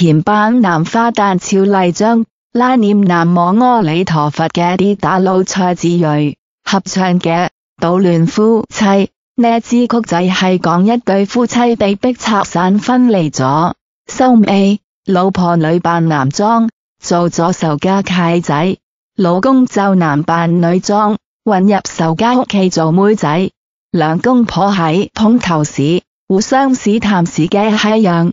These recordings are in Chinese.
甜版南花旦俏丽章》拉念南望阿弥陀佛嘅啲打老蔡子睿合唱嘅捣乱夫妻呢支曲仔系讲一对夫妻被逼拆散分离咗，收尾老婆女扮男装做咗仇家契仔，老公就男扮女装混入仇家屋企做妹仔，两公婆喺碰头时互相试探时嘅系样。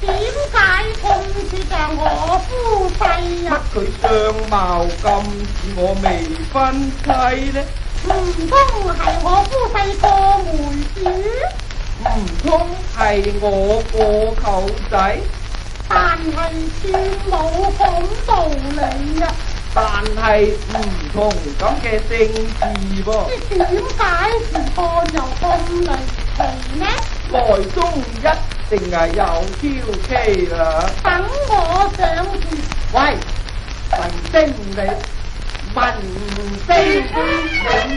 点解共住着我夫婿呀？乜佢相貌咁似我未婚妻呢？唔通系我夫婿个妹子？唔通系我个舅仔？但系算冇讲道理呀？但系唔同咁嘅政治噃？点解判又咁离奇呢？来中一。定系有娇妻啦，等我上天喂，神星你问飞你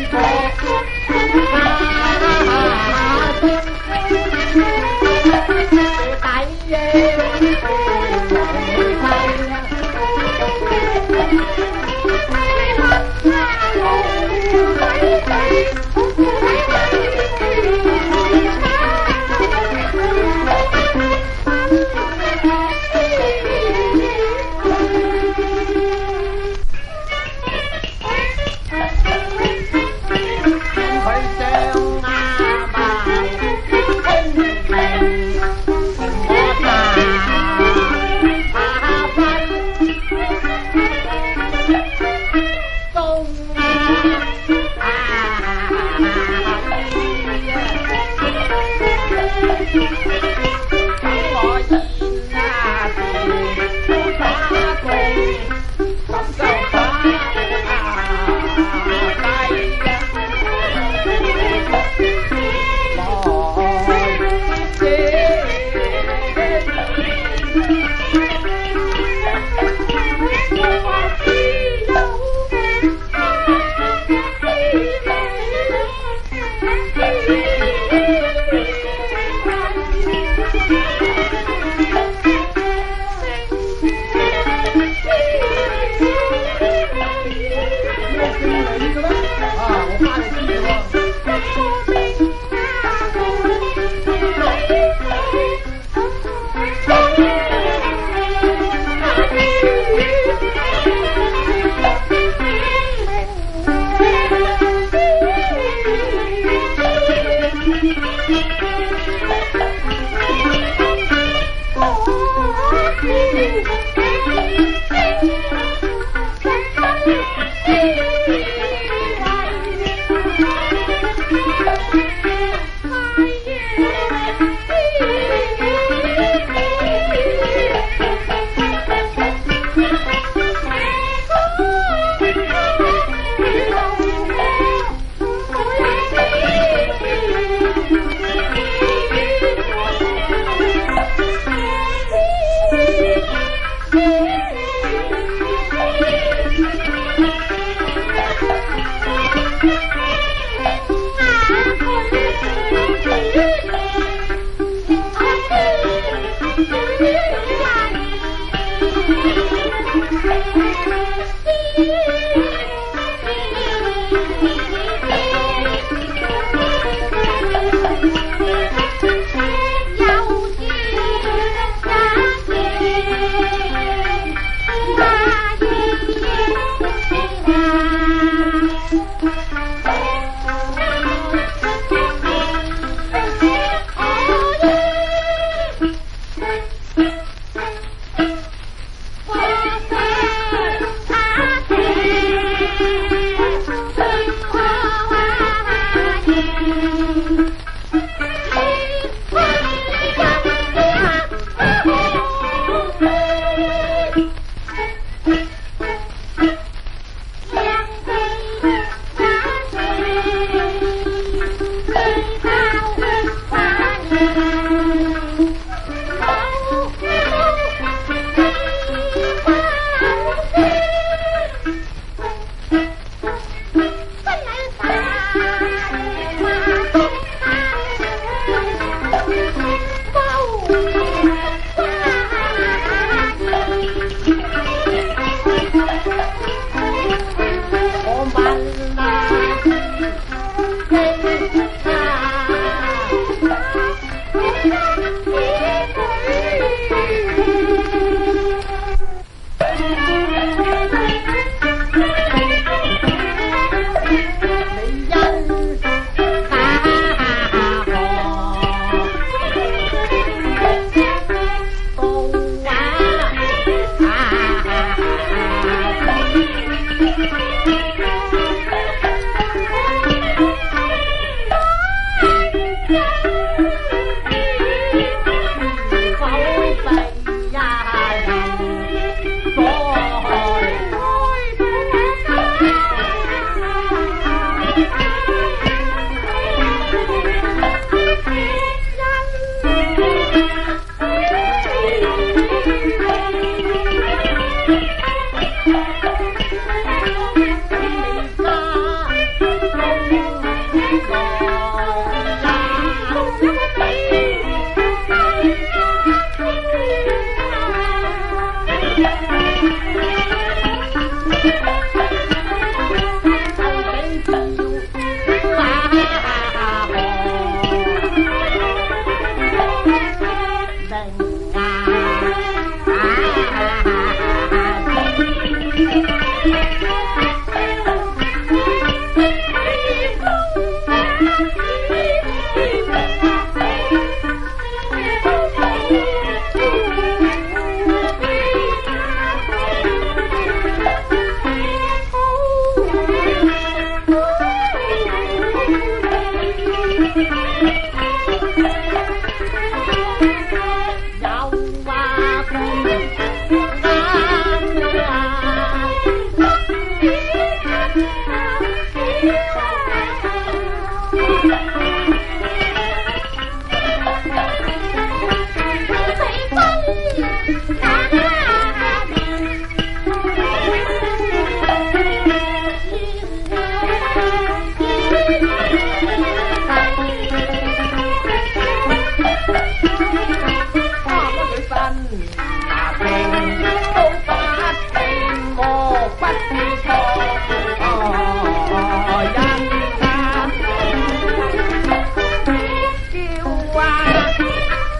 啊！我怕你。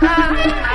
I'm Um,